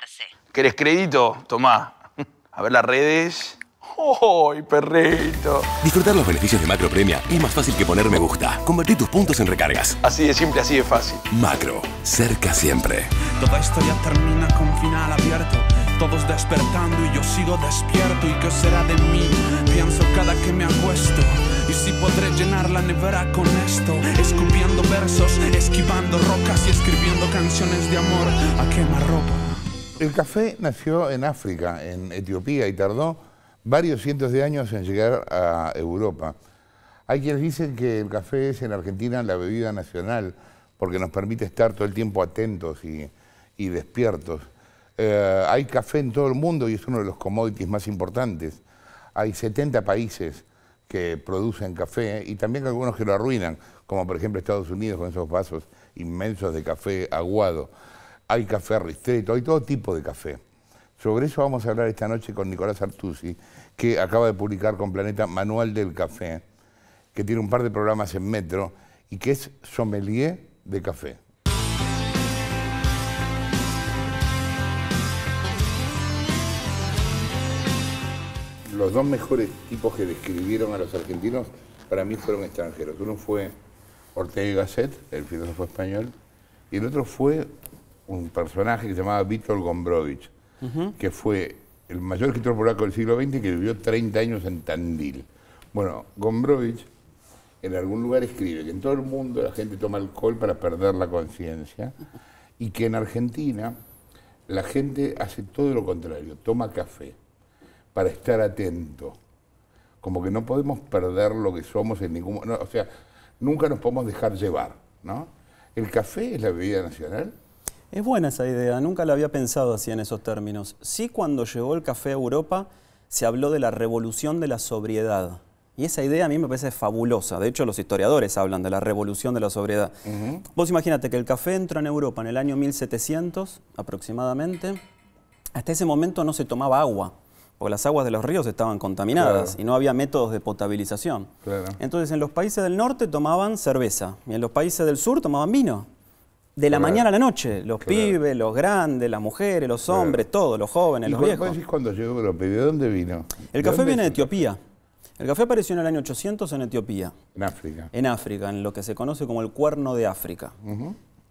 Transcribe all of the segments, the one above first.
agotarse. ¿Querés crédito? Tomá. A ver las redes. ¡Ay, perrito! Disfrutar los beneficios de Macro Premia es más fácil que poner me gusta. Convertir tus puntos en recargas. Así de simple, así de fácil. Macro, cerca siempre. Toda esto ya termina con final abierto. Todos despertando y yo sigo despierto. ¿Y qué será de mí? Pienso cada que me acuesto. Y si podré llenar la nevera con esto. Escupiendo versos, esquivando rocas y escribiendo canciones de amor a quemarropa. El café nació en África, en Etiopía, y tardó varios cientos de años en llegar a Europa. Hay quienes dicen que el café es en Argentina la bebida nacional porque nos permite estar todo el tiempo atentos y, despiertos. Eh, hay café en todo el mundo y es uno de los commodities más importantes. Hay 70 países que producen café y también algunos que lo arruinan, como por ejemplo Estados Unidos con esos vasos inmensos de café aguado. Hay café ristreto, hay todo tipo de café. Sobre eso vamos a hablar esta noche con Nicolás Artusi, que acaba de publicar con Planeta Manual del Café, que tiene un par de programas en Metro y que es sommelier de café. Los dos mejores tipos que describieron a los argentinos para mí fueron extranjeros. Uno fue Ortega y Gasset, el filósofo español, y el otro fue un personaje que se llamaba Víctor Gombrowicz, que fue el mayor escritor polaco del siglo XX que vivió 30 años en Tandil. Bueno, Gombrowicz en algún lugar escribe que en todo el mundo la gente toma alcohol para perder la conciencia y que en Argentina la gente hace todo lo contrario, toma café para estar atento. Como que no podemos perder lo que somos en ningún no, o sea, nunca nos podemos dejar llevar, ¿no? ¿El café es la bebida nacional? Es buena esa idea, nunca la había pensado así en esos términos. Sí cuando llegó el café a Europa se habló de la revolución de la sobriedad. Y esa idea a mí me parece fabulosa. De hecho, los historiadores hablan de la revolución de la sobriedad. Vos imagínate que el café entra en Europa en el año 1700 aproximadamente. Hasta ese momento no se tomaba agua, porque las aguas de los ríos estaban contaminadas y no había métodos de potabilización. Entonces, en los países del norte tomaban cerveza y en los países del sur tomaban vino. De la mañana a la noche, los pibes, los grandes, las mujeres, los hombres, todos, los jóvenes, ¿Y los cu- viejos. decís cuando llegó a Europa? ¿Y de dónde vino? El ¿De café viene de Etiopía. El café apareció en el año 800 en Etiopía? En África. en África, en lo que se conoce como el Cuerno de África.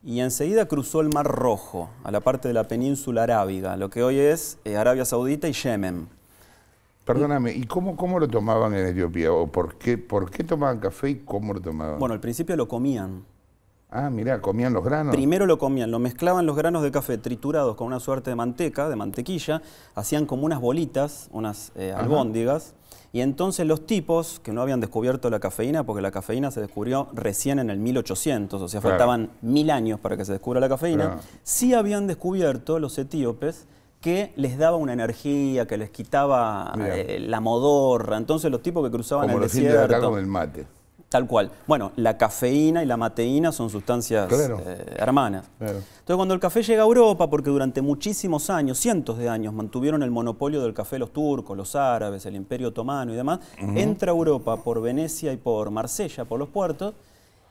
Y enseguida cruzó el Mar Rojo, a la parte de la península arábiga, lo que hoy es eh, Arabia Saudita y Yemen. Perdóname, ¿y cómo, cómo lo tomaban en Etiopía? ¿O por qué, por qué tomaban café y cómo lo tomaban? Bueno, al principio lo comían. Ah, mirá, comían los granos. Primero lo comían, lo mezclaban los granos de café triturados con una suerte de manteca, de mantequilla, hacían como unas bolitas, unas eh, albóndigas, y entonces los tipos que no habían descubierto la cafeína, porque la cafeína se descubrió recién en el 1800, o sea, Claro. faltaban mil años para que se descubra la cafeína, Claro. sí habían descubierto los etíopes que les daba una energía, que les quitaba eh, la modorra, entonces los tipos que cruzaban como el los indios de acá desierto... con el mate. Tal cual. Bueno, la cafeína y la mateína son sustancias Claro. eh, hermanas. Claro. Entonces, cuando el café llega a Europa, porque durante muchísimos años, cientos de años, mantuvieron el monopolio del café los turcos, los árabes, el imperio otomano y demás, entra a Europa por Venecia y por Marsella, por los puertos,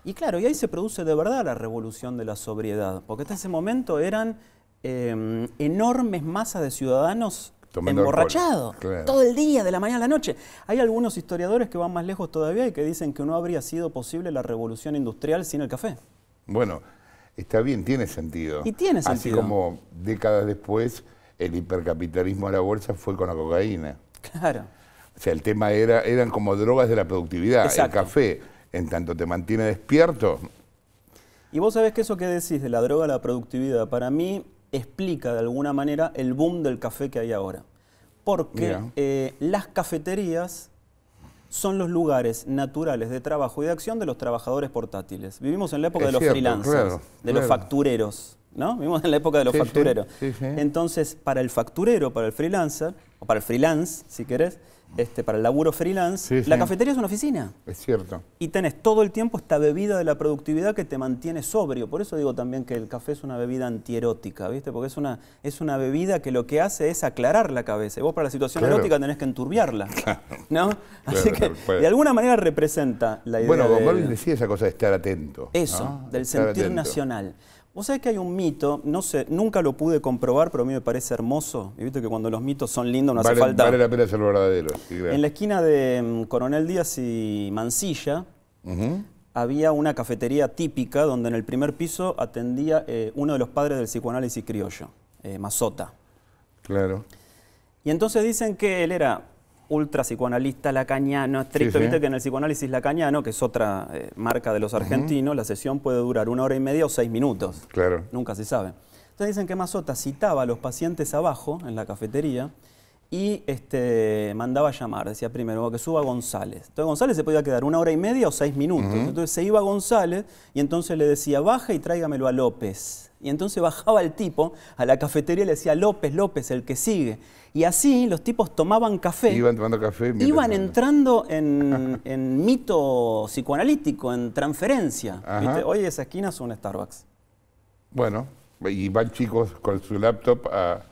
y claro, y ahí se produce de verdad la revolución de la sobriedad, porque hasta ese momento eran eh, enormes masas de ciudadanos Tomando claro. todo el día, de la mañana a la noche. Hay algunos historiadores que van más lejos todavía y que dicen que no habría sido posible la revolución industrial sin el café. Bueno, está bien, tiene sentido. Y tiene Así sentido. como décadas después el hipercapitalismo a la bolsa fue con la cocaína. Claro. O sea, el tema era, eran como drogas de la productividad. Exacto. El café, en tanto te mantiene despierto, Y vos sabés que eso que decís de la droga a la productividad, para mí explica de alguna manera el boom del café que hay ahora. Porque eh, las cafeterías son los lugares naturales de trabajo y de acción de los trabajadores portátiles. Vivimos en la época Es de los cierto, freelancers, claro, de los factureros. ¿no? Vivimos en la época de los sí, factureros. sí, sí. Entonces, para el facturero, para el freelancer, o para el freelance, si querés, este, para el laburo freelance, Sí, la sí. cafetería es una oficina. es cierto. Y tenés todo el tiempo esta bebida de la productividad que te mantiene sobrio. Por eso digo también que el café es una bebida antierótica, ¿viste? Porque es una, es una bebida que lo que hace es aclarar la cabeza. Y vos para la situación Claro. erótica tenés que enturbiarla. ¿No? Así Claro, que de alguna manera representa la idea Bueno, de- Gombrowicz decía esa cosa de estar atento. eso, ¿no? del Estar sentir atento. nacional. Vos sabés que hay un mito, no sé, nunca lo pude comprobar, pero a mí me parece hermoso. Y viste que cuando los mitos son lindos no vale, hace falta. vale la pena ser verdadero. sí, claro. En la esquina de mm, Coronel Díaz y Mansilla había una cafetería típica donde en el primer piso atendía eh, uno de los padres del psicoanálisis criollo, eh, Mazota. Claro. Y entonces dicen que él era ultra psicoanalista, lacaniano, estricto. Sí, sí. Viste que en el psicoanálisis lacaniano, que es otra eh, marca de los argentinos, la sesión puede durar una hora y media o seis minutos. Claro. Nunca se sabe. Entonces dicen que Mazota citaba a los pacientes abajo en la cafetería y este, mandaba a llamar. Decía primero que suba González. Entonces González se podía quedar una hora y media o seis minutos. Entonces se iba González y entonces le decía, baja y tráigamelo a López. Y entonces bajaba el tipo a la cafetería y le decía, López, López, el que sigue. Y así los tipos tomaban café. Iban tomando café. Iban entrando en, en mito psicoanalítico, en transferencia. Hoy esa esquina es un Starbucks. Bueno, y van chicos con su laptop a,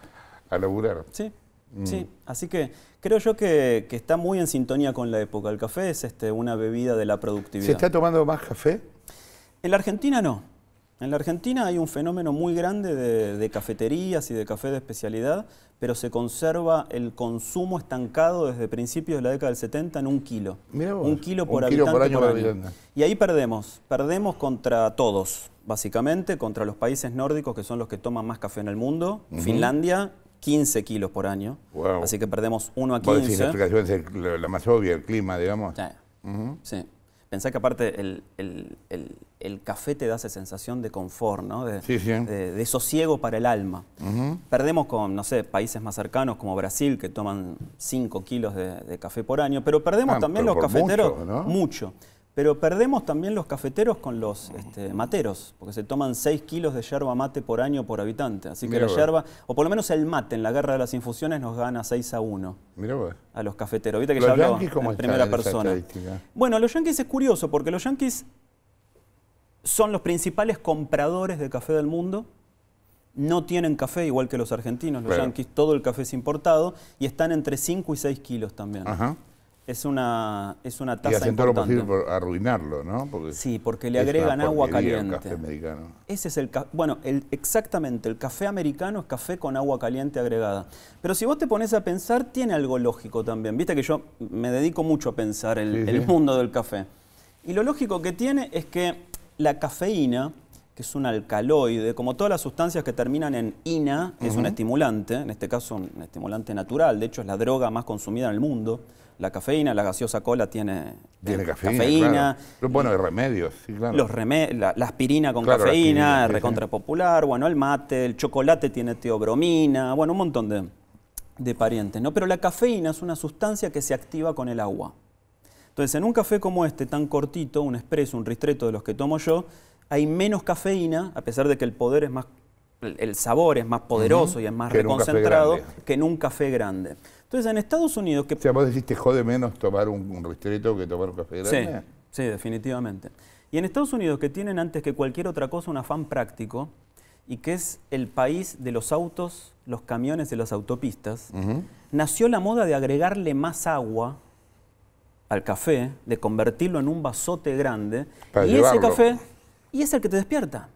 a laburar. Sí, Mm. sí. Así que creo yo que, que está muy en sintonía con la época. El café es este, una bebida de la ¿Se productividad. está tomando más café? En la Argentina no. En la Argentina hay un fenómeno muy grande de, de cafeterías y de café de especialidad, pero se conserva el consumo estancado desde principios de la década del 70 en un kilo. Vos, un kilo un por kilo habitante por año por por año. habitante. Y ahí perdemos. Perdemos contra todos, básicamente, contra los países nórdicos que son los que toman más café en el mundo. Finlandia, 15 kilos por año. Wow. Así que perdemos 1 a Vos decís, la 15. explicación es el- la más obvia, el clima, digamos. Sí. Sí. Pensá que aparte el, el- el- el café te da esa sensación de confort, ¿no? de, Sí, sí. de- de sosiego para el alma. Perdemos con, no sé, países más cercanos como Brasil, que toman 5 kilos de, de café por año, pero perdemos Ah, también pero los cafeteros mucho, ¿no? mucho. Pero perdemos también los cafeteros con los este, materos, porque se toman 6 kilos de yerba mate por año por habitante. Así que Mirá la vos. yerba, o por lo menos el mate en la guerra de las infusiones nos gana 6 a 1 Mirá vos. a los cafeteros. Viste que ¿Los ya cómo en primera persona. Bueno, los yanquis es curioso porque los yanquis son los principales compradores de café del mundo. No tienen café igual que los argentinos. Los Claro. yanquis, todo el café es importado y están entre 5 y 6 kilos también. Ajá. Es una, es una Y tasa hacen todo lo posible por arruinarlo, ¿no? Porque Sí, porque le agregan agua caliente. café americano. Ese es el bueno, el, exactamente, el café americano es café con agua caliente agregada. Pero si vos te pones a pensar, tiene algo lógico también. Viste que yo me dedico mucho a pensar el, Sí, el sí. mundo del café. Y lo lógico que tiene es que la cafeína, que es un alcaloide, como todas las sustancias que terminan en ina, es un estimulante, en este caso un estimulante natural, de hecho es la droga más consumida en el mundo. La cafeína, la gaseosa cola tiene, Tiene eh, cafeína. claro. Bueno, hay remedios, sí, claro. los reme- la, la aspirina con Claro, cafeína, aspirina, recontra sí. popular, bueno, el mate, el chocolate tiene teobromina, bueno, un montón de, de parientes, ¿no? Pero la cafeína es una sustancia que se activa con el agua. Entonces, en un café como este, tan cortito, un espresso, un ristreto de los que tomo yo, hay menos cafeína, a pesar de que el poder es más, el sabor es más poderoso y es más Que en reconcentrado grande. que en un café grande. Entonces, en Estados Unidos, que O sea, vos decís, te jode menos tomar un, un ristreto que tomar un café Sí, grande. sí, definitivamente. Y en Estados Unidos, que tienen antes que cualquier otra cosa un afán práctico, y que es el país de los autos, los camiones y las autopistas, nació la moda de agregarle más agua al café, de convertirlo en un vasote grande, Para y llevarlo. ese café, y es el que te despierta.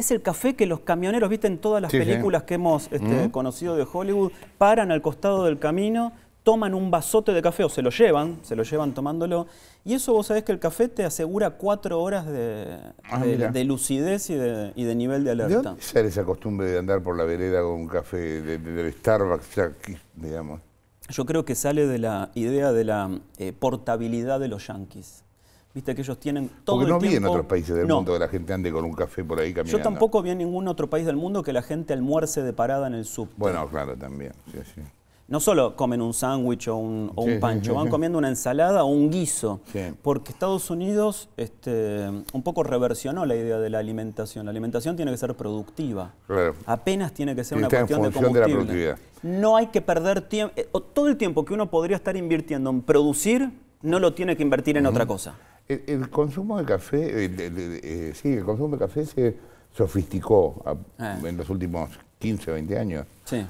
Es el café que los camioneros, viste, en todas las Sí, sí. películas que hemos este, conocido de Hollywood, paran al costado del camino, toman un vasote de café o se lo llevan, se lo llevan tomándolo. Y eso vos sabés que el café te asegura cuatro horas de, Ah, de- de lucidez y de, y de nivel de ¿De alerta. dónde sale esa costumbre de andar por la vereda con un café de- de- del Starbucks, aquí, digamos? Yo creo que sale de la idea de la eh, portabilidad de los yanquis. Viste que ellos tienen todo Porque el no vi en otros países del No. mundo que la gente ande con un café por ahí caminando. Yo tampoco vi en ningún otro país del mundo que la gente almuerce de parada en el subte. Bueno, claro, también. sí, sí. No solo comen un sándwich o un, o Sí, un pancho, van comiendo una ensalada o un guiso. Porque Estados Unidos este, un poco reversionó la idea de la alimentación. La alimentación tiene que ser productiva. Claro. Apenas tiene que ser una cuestión de función de la combustible. productividad. no hay que perder tiempo. Todo el tiempo que uno podría estar invirtiendo en producir, no lo tiene que invertir en otra cosa. El, el consumo de café, el- el- eh, sí, el consumo de café se sofisticó a- Ah. en los últimos 15, 20 años. Sí.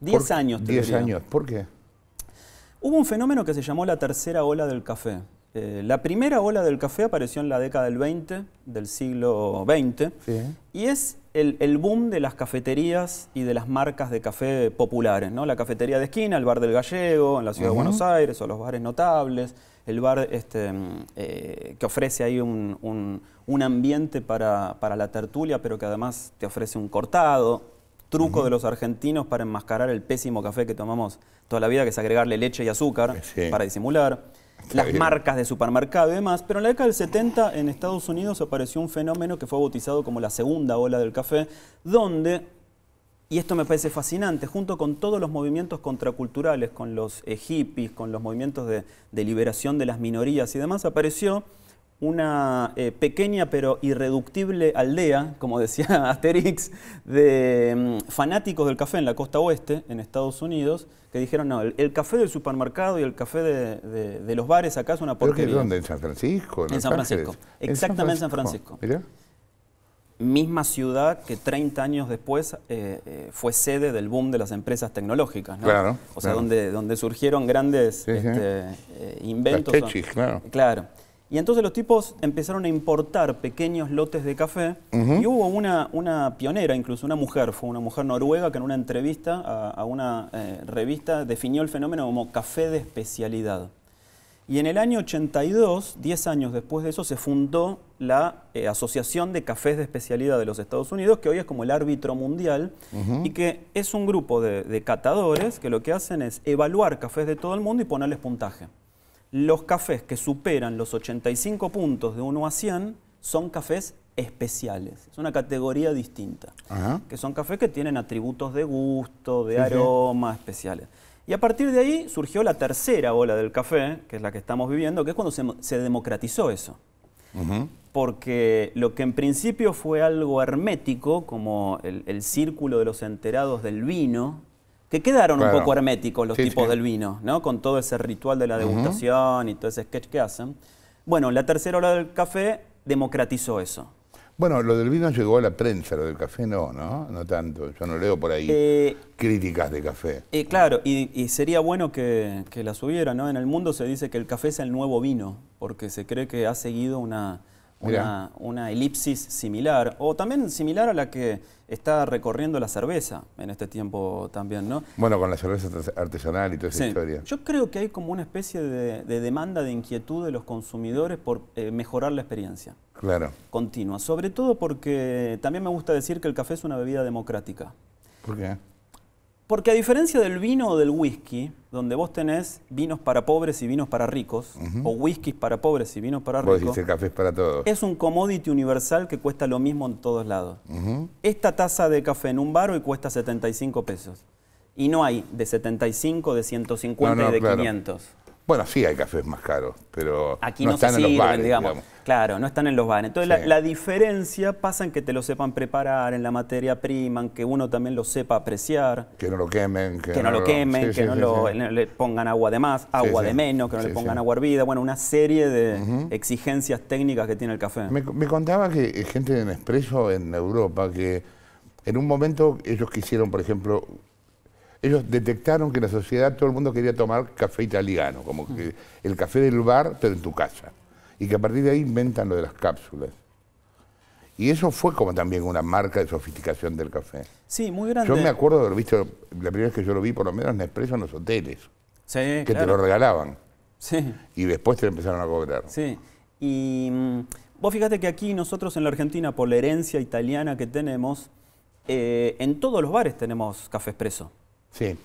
10 ¿Por- años. te 10 diría. años. ¿Por qué? Hubo un fenómeno que se llamó la tercera ola del café. Eh, la primera ola del café apareció en la década del 20, del siglo XX, Sí. y es el, el boom de las cafeterías y de las marcas de café populares, ¿no? La cafetería de esquina, el bar del Gallego, en la ciudad de Buenos Aires, o los bares notables, el bar este, mm, eh, que ofrece ahí un, un- un ambiente para, para la tertulia, pero que además te ofrece un cortado, truco de los argentinos para enmascarar el pésimo café que tomamos toda la vida, que es agregarle leche y azúcar Sí. para disimular. Está Las bien. marcas de supermercado y demás, pero en la década del 70 en Estados Unidos apareció un fenómeno que fue bautizado como la segunda ola del café, donde, y esto me parece fascinante, junto con todos los movimientos contraculturales, con los eh, hippies, con los movimientos de, de liberación de las minorías y demás, apareció una eh, pequeña pero irreductible aldea, como decía Asterix, de mm, fanáticos del café en la costa oeste, en Estados Unidos, que dijeron, no, el, el café del supermercado y el café de, de- de los bares acá es una ¿Pero qué, porquería. dónde? ¿En San Francisco? En Los San? Francisco. Exactamente en San Francisco. Mirá. Misma ciudad que 30 años después eh, eh, fue sede del boom de las empresas tecnológicas, ¿no? Claro, O sea, claro. donde, donde surgieron grandes Sí, este, inventos. Las techis, claro. Claro. Y entonces los tipos empezaron a importar pequeños lotes de café y hubo una, una pionera, incluso una mujer, fue una mujer noruega que en una entrevista a, a una eh, revista definió el fenómeno como café de especialidad. Y en el año 82, 10 años después de eso, se fundó la eh, Asociación de Cafés de Especialidad de los Estados Unidos, que hoy es como el árbitro mundial, y que es un grupo de, de catadores que lo que hacen es evaluar cafés de todo el mundo y ponerles puntaje. Los cafés que superan los 85 puntos de 1 a 100 son cafés especiales, es una categoría distinta Ajá. que son cafés que tienen atributos de gusto, de Sí, sí. aroma especiales. Y a partir de ahí surgió la tercera ola del café, que es la que estamos viviendo, que es cuando se, se democratizó eso. Porque lo que en principio fue algo hermético, como el, el círculo de los enterados del vino, que quedaron Claro. un poco herméticos los Sí, tipos sí. del vino, ¿no? con todo ese ritual de la degustación y todo ese sketch que hacen. Bueno, la tercera ola del café democratizó eso. Bueno, lo del vino llegó a la prensa, lo del café no, ¿no? No tanto. Yo no leo por ahí Eh, críticas de café. Eh, claro, y, y sería bueno que, que las hubiera, ¿no? En el mundo se dice que el café es el nuevo vino, porque se cree que ha seguido una, una, una elipsis similar, o también similar a la que está recorriendo la cerveza en este tiempo también, ¿no? Bueno, con la cerveza artes- artesanal y toda esa Sí. historia. Yo creo que hay como una especie de, de demanda, de inquietud de los consumidores por eh, mejorar la experiencia Claro. continua, sobre todo porque también me gusta decir que el café es una bebida democrática. ¿Por qué? Porque a diferencia del vino o del whisky, donde vos tenés vinos para pobres y vinos para ricos, o whiskies para pobres y vinos para Vos ricos, decís café es para todos. es un commodity universal que cuesta lo mismo en todos lados. Esta taza de café en un bar hoy cuesta 75 pesos. Y no hay de 75, de 150 No, no, y de claro. 500. Bueno, sí hay cafés más caros, pero Aquí no, no, se están en los sirven, bares, digamos. digamos. Claro, no están en los bares. Entonces, Sí. la, la diferencia pasa en que te lo sepan preparar, en la materia prima, en que uno también lo sepa apreciar. Que no lo quemen. Que, que no lo quemen, sí, que sí, no lo- le pongan agua de más, agua de menos, que no le pongan agua hervida, bueno, una serie de exigencias técnicas que tiene el café. Me, me contaba que eh, gente de Nespresso en Europa, que en un momento ellos quisieron, por ejemplo, ellos detectaron que en la sociedad todo el mundo quería tomar café italiano, como que el café del bar, pero en tu casa. Y que a partir de ahí inventan lo de las cápsulas. Y eso fue como también una marca de sofisticación del café. Sí, muy grande. Yo me acuerdo de haber visto, la primera vez que yo lo vi, por lo menos en Nespresso en los hoteles, Sí, que te lo regalaban. Sí, Y después te lo empezaron a cobrar. sí. Y mm, vos fíjate que aquí nosotros en la Argentina, por la herencia italiana que tenemos, eh, en todos los bares tenemos café expreso. Sí.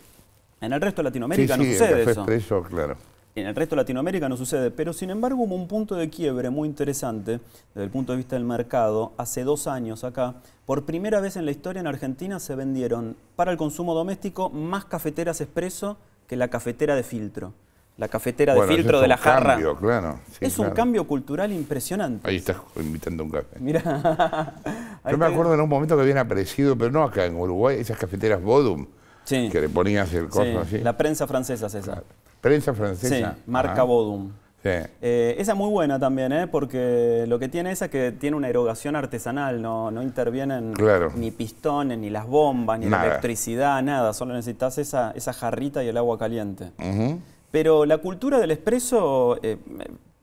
En el resto de Latinoamérica sí, no sucede café eso. expreso, claro. En el resto de Latinoamérica no sucede, pero sin embargo hubo un punto de quiebre muy interesante desde el punto de vista del mercado. Hace dos años acá, por primera vez en la historia en Argentina se vendieron para el consumo doméstico más cafeteras expreso que la cafetera de filtro. La cafetera Bueno, de filtro es de la jarra. cambio, claro. Sí, es un cambio cultural impresionante. Ahí estás invitando un café. Mira. Yo me acuerdo en un momento que habían aparecido, pero no acá en Uruguay, esas cafeteras Bodum, Sí, que le ponías el sí, coso así. la prensa francesa es esa. Prensa Sí, francesa. marca Ajá. Bodum. Sí. Eh, esa es muy buena también, ¿eh? porque lo que tiene esa es que tiene una erogación artesanal, no, no intervienen Claro. ni pistones, ni las bombas, ni la electricidad, nada, solo necesitas esa, esa jarrita y el agua caliente. Pero la cultura del espresso, eh,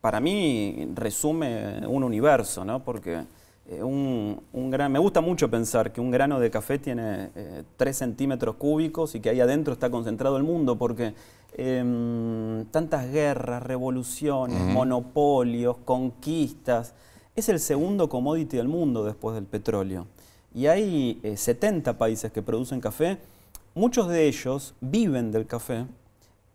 para mí resume un universo, ¿no? Porque eh, un, un gran, me gusta mucho pensar que un grano de café tiene 3 centímetros cúbicos y que ahí adentro está concentrado el mundo, porque em, tantas guerras, revoluciones, monopolios, conquistas, es el segundo commodity del mundo después del petróleo. Y hay 70 países que producen café, muchos de ellos viven del café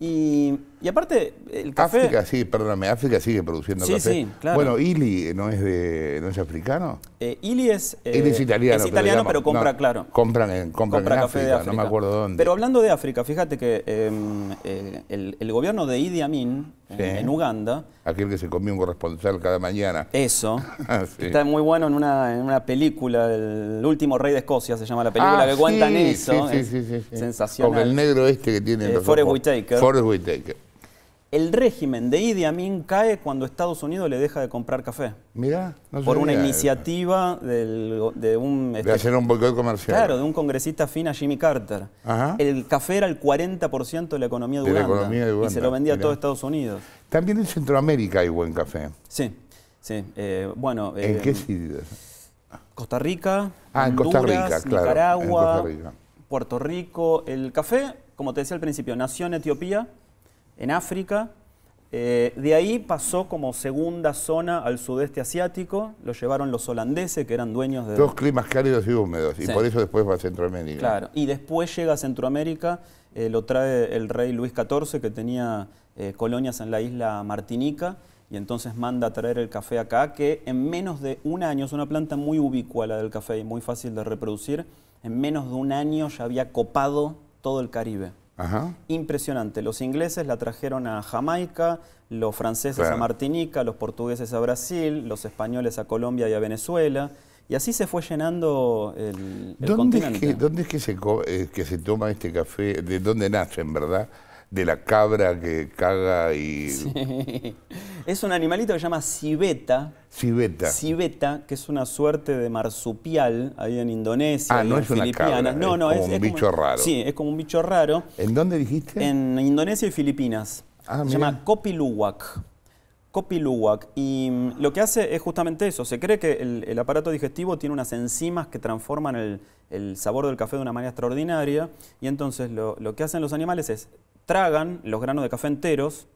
y, y aparte, el café... África, sí, perdóname, África sigue produciendo Sí, café. sí, claro. Bueno, Ili no es de, no es africano. Eh, Ili es, eh, Ili es italiano. es italiano, pero compra, no, claro. Compran en, compran compra en café África, de África. no me acuerdo dónde. Pero hablando de África, fíjate que em, eh, el, el gobierno de Idi Amin en- Sí. en Uganda, Aquel que se comió un corresponsal cada mañana. eso, Sí. está muy bueno en una, en una película, El último rey de Escocia se llama la película, Ah, que cuentan eso, sí, es sí, sí, sensacional. Con el negro este que tiene Eh, ojos. Whitaker. Forrest Whitaker. El régimen de Idi Amin cae cuando Estados Unidos le deja de comprar café. Mirá, no por una iniciativa del- de un... De este, hacer un boicot comercial. Claro, de un congresista afín a Jimmy Carter. Ajá. El café era el 40% de la economía de, De la Uganda, economía de Y Uganda, se lo vendía a todo Estados Unidos. También en Centroamérica hay buen café. Sí, sí. eh, bueno, ¿En eh, qué sitios? Costa Rica, Ah, en Costa Honduras, Rica, claro, en Nicaragua, Costa Rica. Puerto Rico. El café, como te decía al principio, nació en Etiopía, en África. eh, de ahí pasó como segunda zona al sudeste asiático. Lo llevaron los holandeses, que eran dueños de... Dos climas cálidos y húmedos. Y por eso después va a Centroamérica. Claro, y después llega a Centroamérica, eh, lo trae el rey Luis XIV, que tenía eh, colonias en la isla Martinica, y entonces manda a traer el café acá, que en menos de un año, es una planta muy ubicua la del café y muy fácil de reproducir, en menos de un año ya había copado todo el Caribe. Ajá. Impresionante. Los ingleses la trajeron a Jamaica, los franceses Claro. a Martinica, los portugueses a Brasil, los españoles a Colombia y a Venezuela. Y así se fue llenando el, el ¿Dónde es, continente. que, ¿Dónde es que se, eh, que se toma este café? ¿De dónde nace, en verdad? De la cabra que caga y... es un animalito que se llama civeta. Civeta. Civeta, que es una suerte de marsupial ahí en Indonesia. Ah, y no en es una Filipinas. cabra, no, es no, como un bicho raro. Sí, es como un bicho raro. ¿En dónde dijiste? En Indonesia y Filipinas. Ah, se llama Kopi Luwak. Kopi Luwak. Y mm, lo que hace es justamente eso. Se cree que el, el aparato digestivo tiene unas enzimas que transforman el, el sabor del café de una manera extraordinaria. Y entonces lo, lo que hacen los animales es tragan los granos de café enteros,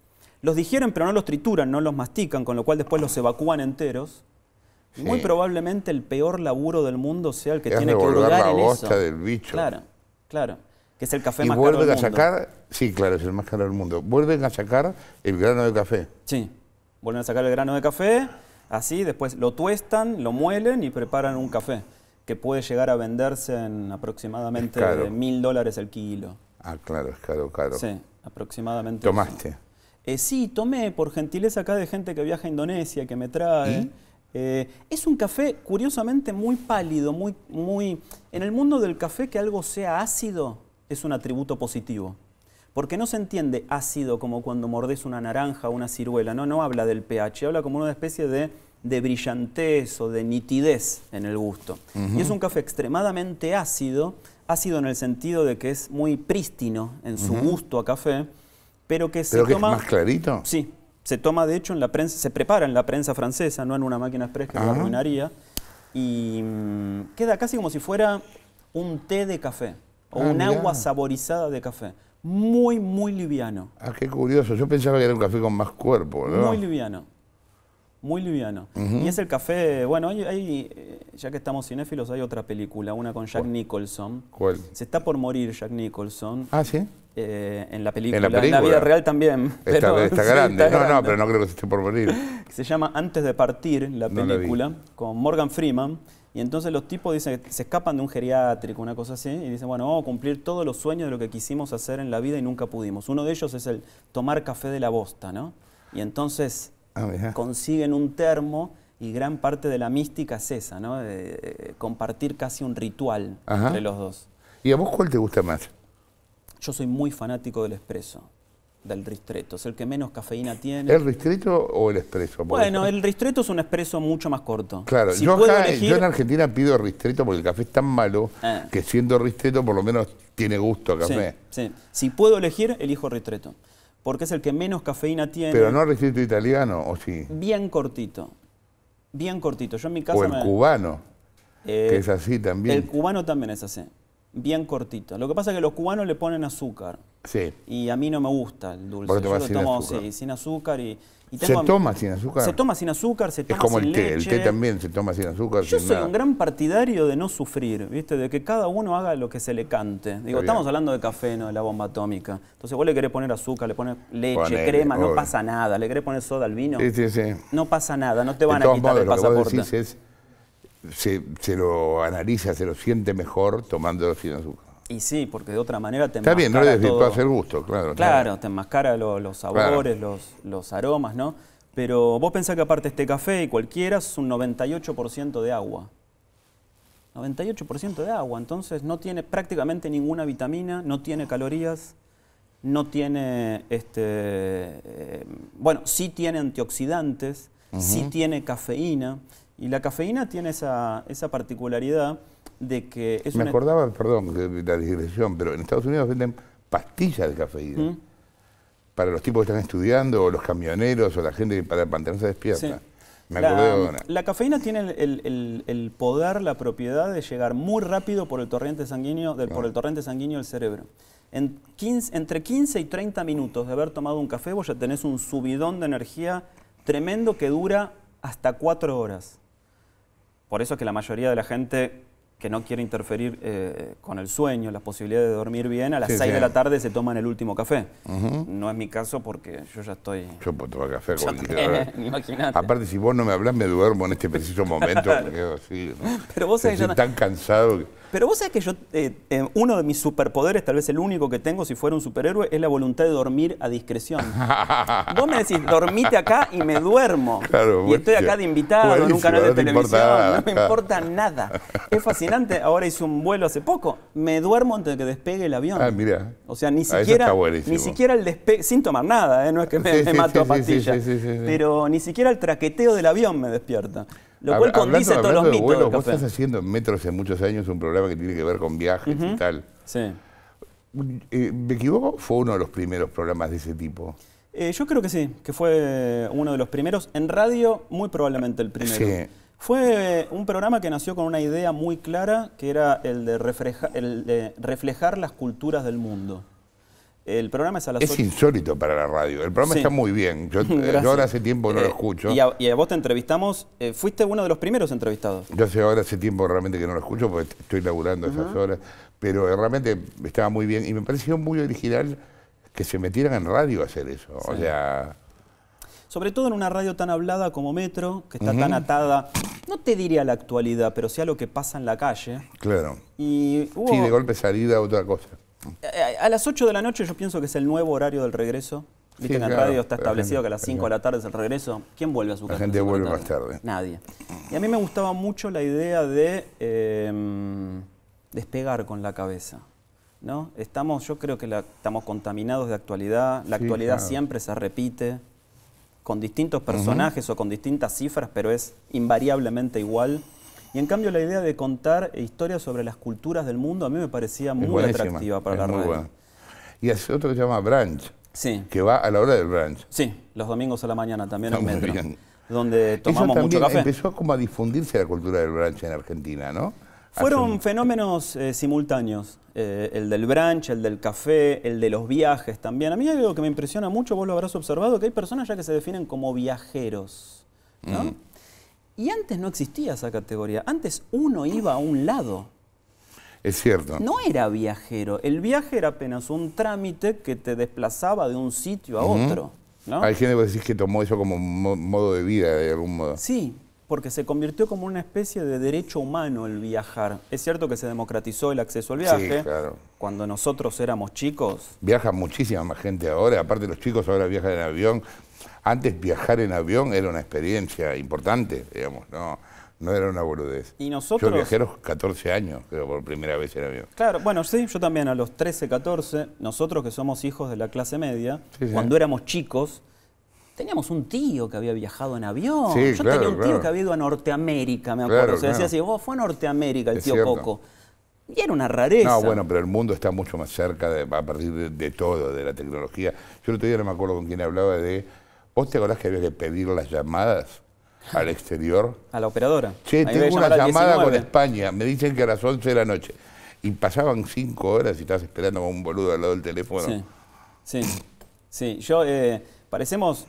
los digieren pero no los trituran, no los mastican, con lo cual después los evacúan enteros. Muy probablemente el peor laburo del mundo sea el que Es tiene que hurgar la en bosta eso. del bicho. Claro, claro. Que es el café y más caro del vuelven a mundo. sacar... Sí, claro, es el más caro del mundo. Vuelven a sacar el grano de café. Sí, vuelven a sacar el grano de café, así, después lo tuestan, lo muelen y preparan un café que puede llegar a venderse en aproximadamente mil dólares el kilo. Ah, claro, es caro, caro. Sí, aproximadamente. ¿Tomaste? Eh, sí, tomé por gentileza acá de gente que viaja a Indonesia, que me trae. ¿Y? Eh, es un café curiosamente muy pálido, muy, muy... En el mundo del café que algo sea ácido es un atributo positivo. Porque no se entiende ácido como cuando mordes una naranja o una ciruela, no, no habla del pH, habla como una especie de, de brillantez o de nitidez en el gusto. Y es un café extremadamente ácido, ácido en el sentido de que es muy prístino en su gusto a café, pero que se ¿Pero que toma... es más clarito? Sí, se toma de hecho en la prensa, se prepara en la prensa francesa, no en una máquina express que lo arruinaría. Y mm, queda casi como si fuera un té de café o Ah, un mirá. agua saborizada de café. Muy, muy liviano. Ah, qué curioso. Yo pensaba que era un café con más cuerpo, ¿no? Muy liviano. Muy liviano. Y es el café, bueno, hay, hay, eh, ya que estamos cinéfilos, hay otra película, una con Jack Nicholson. ¿Cuál? Se está por morir Jack Nicholson. Ah, ¿sí? eh, en la película. En la película. vida real también. Está, pero- está sí, grande. está no, no, pero no creo que se esté por morir. se llama Antes de partir, la No la vi. película, con Morgan Freeman. Y entonces los tipos dicen que se escapan de un geriátrico, una cosa así, y dicen, bueno, vamos a cumplir todos los sueños de lo que quisimos hacer en la vida y nunca pudimos. Uno de ellos es el tomar café de la bosta, ¿no? Y entonces Ah, consiguen un termo y gran parte de la mística es esa, ¿no? De, eh, compartir casi un ritual Ajá. entre los dos. ¿Y a vos cuál te gusta más? Yo soy muy fanático del espresso, del ristretto. Es el que menos cafeína tiene. ¿El ristreto o el? Porque- Bueno, el ristretto es un espresso mucho más corto. Claro, Si yo, puedo acá, elegir- yo en Argentina pido ristreto porque el café es tan malo Ah. que siendo ristreto por lo menos tiene gusto a Sí, café. sí. Si puedo elegir, elijo ristretto. Porque es el que menos cafeína tiene. Pero no restricto italiano, ¿o sí? Bien cortito. Bien cortito. Yo en mi casa O el me- cubano, eh, que es así también. El cubano también es así. Bien cortito. Lo que pasa es que los cubanos le ponen azúcar. Sí. Y a mí no me gusta el dulce. Yo lo sin tomo azúcar. sí, sin azúcar y, y ¿Se toma sin azúcar? Se toma sin azúcar, se Es toma como sin el té, el té también se toma sin azúcar. Yo sin soy nada. un gran partidario de no sufrir, ¿viste? De que cada uno haga lo que se le cante. Digo, estamos hablando de café, no de la bomba atómica. Entonces vos le querés poner azúcar, le pones leche, Ponele, crema, no pasa nada. Le querés poner soda al vino, Sí, sí, sí. no pasa nada, no te De van a quitar modos, el lo que vos pasaporte. decís es, se, se lo analiza, se lo siente mejor tomándolo sin azúcar. Y sí, porque de otra manera te Está bien, no le desvirtuás el gusto, claro. Claro, te enmascara lo- los sabores, los, los aromas, ¿no? Pero vos pensás que aparte este café y cualquiera es un 98% de agua. 98% de agua, entonces no tiene prácticamente ninguna vitamina, no tiene calorías, no tiene, este, eh, bueno, sí tiene antioxidantes, sí tiene cafeína, y la cafeína tiene esa, esa particularidad de que es Me una- acordaba, perdón, de la digresión, pero en Estados Unidos venden pastillas de cafeína. ¿Mm? Para los tipos que están estudiando, o los camioneros, o la gente que para mantenerse despierta. Sí. Me la, acordé de una. la cafeína tiene el, el- el- el poder, la propiedad de llegar muy rápido por el torrente sanguíneo, del, por el torrente sanguíneo del cerebro. En 15 entre 15 y 30 minutos de haber tomado un café, vos ya tenés un subidón de energía tremendo que dura hasta 4 horas. Por eso es que la mayoría de la gente que no quiere interferir eh, con el sueño, las posibilidades de dormir bien, a las Sí, 6 sí. de la tarde se toman el último café. No es mi caso porque yo ya estoy... Yo puedo tomar café cualquier. Imagínate. Aparte, si vos no me hablás, me duermo en este preciso momento. me quedo así, ¿no? Pero vos sabés, Estoy yo- tan cansado. que- Pero vos sabés que yo, eh, eh, uno de mis superpoderes, tal vez el único que tengo si fuera un superhéroe, es la voluntad de dormir a discreción. vos me decís, dormite acá y me duermo. Claro, y estoy acá de invitado en un canal de no te televisión. importa no me importa nada. Es fascinante. Ahora hice un vuelo hace poco. Me duermo antes de que despegue el avión. Ah, mira. O sea, ni Ah, siquiera, ni siquiera el despegue, sin tomar nada, ¿eh? no es que me, Sí, me mato sí, a pastillas, sí. pero ni siquiera el traqueteo del avión me despierta. Lo cual condice hablando- todos los hablando de mitos Vos estás haciendo en Metro hace muchos años un programa que tiene que ver con viajes y tal. Sí. Eh, ¿Me equivoco? Fue uno de los primeros programas de ese tipo. Eh, yo creo que sí, que fue uno de los primeros. En radio, muy probablemente el primero. Sí. Fue un programa que nació con una idea muy clara, que era el de, refleja- el de reflejar las culturas del mundo. El programa es a las Es insólito para la radio. El programa Sí. está muy bien. Yo, eh, yo ahora hace tiempo no lo Eh, escucho. Y a, y a vos te entrevistamos, eh, fuiste uno de los primeros entrevistados. Yo sé ahora hace tiempo realmente que no lo escucho porque estoy laburando esas horas. Pero eh, realmente estaba muy bien. Y me pareció muy original que se metieran en radio a hacer eso. O sea, Sobre todo en una radio tan hablada como Metro, que está tan atada, no te diría la actualidad, pero sí a lo que pasa en la calle. claro. Y hubo, Sí, de golpe salida otra cosa. Eh, A las 8 de la noche yo pienso que es el nuevo horario del regreso. Viste Sí, que en claro, radio está la establecido gente- que a las 5 de la tarde es el regreso. ¿Quién vuelve a su La casa? a gente la vuelve más tarde. Nadie. Y a mí me gustaba mucho la idea de eh, despegar con la cabeza. ¿no? Estamos, yo creo que la- estamos contaminados de actualidad. La Sí, actualidad claro. siempre se repite con distintos personajes o con distintas cifras, pero es invariablemente igual. Y en cambio la idea de contar historias sobre las culturas del mundo a mí me parecía muy buenísima, atractiva para la radio. buena. Y hace otro que se llama Branch, Sí, que va a la hora del brunch. sí, los domingos a la mañana también Está en Metro, bien. donde Eso tomamos mucho también café. empezó como a difundirse la cultura del brunch en Argentina, ¿no? Fueron un- fenómenos eh, simultáneos, eh, el del brunch, el del café, el de los viajes también. A mí hay algo que me impresiona mucho, vos lo habrás observado, que hay personas ya que se definen como viajeros. ¿no? Y antes no existía esa categoría, antes uno iba a un lado. Es cierto. No era viajero, el viaje era apenas un trámite que te desplazaba de un sitio a otro. ¿no? Hay gente que decís que tomó eso como mo- modo de vida, de algún modo. Sí, porque se convirtió como una especie de derecho humano el viajar. Es cierto que se democratizó el acceso al viaje. Sí, claro. Cuando nosotros éramos chicos, Viaja muchísima más gente ahora, aparte los chicos ahora viajan en avión. Antes viajar en avión era una experiencia importante, digamos, no, no era una boludez. Y nosotros- Yo viajé a los 14 años, creo, por primera vez en avión. claro, bueno, sí, yo también a los 13, 14, nosotros que somos hijos de la clase media, Sí, sí. cuando éramos chicos, teníamos un tío que había viajado en avión. Sí, yo claro, tenía un tío claro. que había ido a Norteamérica, me acuerdo. Claro, Se decía así, vos fue a Norteamérica el Es tío cierto. Coco. Y era una rareza. No, bueno, pero el mundo está mucho más cerca de- a partir de, de todo, de la tecnología. Yo el otro día no me acuerdo con quién hablaba de. ¿Vos te acordás que había que pedir las llamadas al exterior? A la operadora. Había tengo una llamada con 19. España. Me dicen que a las 11 de la noche. Y pasaban cinco horas y estabas esperando con un boludo al lado del teléfono. Sí, sí, sí. Yo, eh, parecemos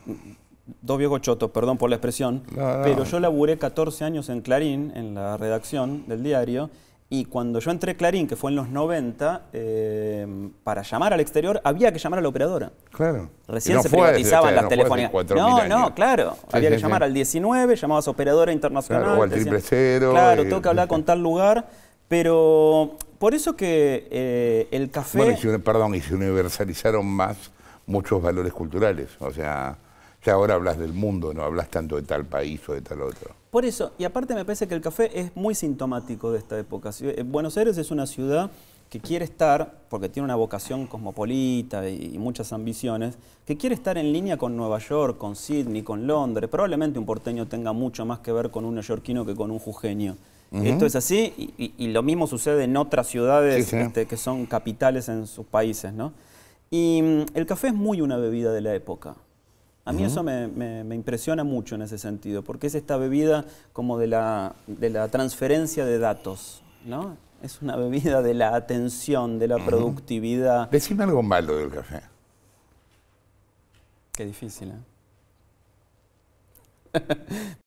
dos viejos chotos, perdón por la expresión, No, no. pero yo laburé 14 años en Clarín, en la redacción del diario, y cuando yo entré a Clarín, que fue en los 90, eh, para llamar al exterior había que llamar a la operadora. Claro. Recién no se privatizaban las no telefonías. 4.000 No, no, claro. Sí, había sí, que llamar al 19, llamabas a operadora internacional. Claro, o al triple cero, Claro, y- tengo que hablar con tal lugar. Pero por eso que eh, el café. Bueno, y se, perdón, y se universalizaron más muchos valores culturales. O sea, ya ahora hablas del mundo, no hablas tanto de tal país o de tal otro. Por eso, y aparte me parece que el café es muy sintomático de esta época. Eh, Buenos Aires es una ciudad que quiere estar, porque tiene una vocación cosmopolita y, muchas ambiciones, que quiere estar en línea con Nueva York, con Sydney, con Londres. Probablemente un porteño tenga mucho más que ver con un neoyorquino que con un jujeño. Esto es así y, y- y lo mismo sucede en otras ciudades Sí, sí. este, que son capitales en sus países. ¿no? Y mm, el café es muy una bebida de la época. A mí eso me, me- me impresiona mucho en ese sentido, porque es esta bebida como de la, de la transferencia de datos, ¿no? Es una bebida de la atención, de la productividad. Decime algo malo del café. Qué difícil, ¿eh?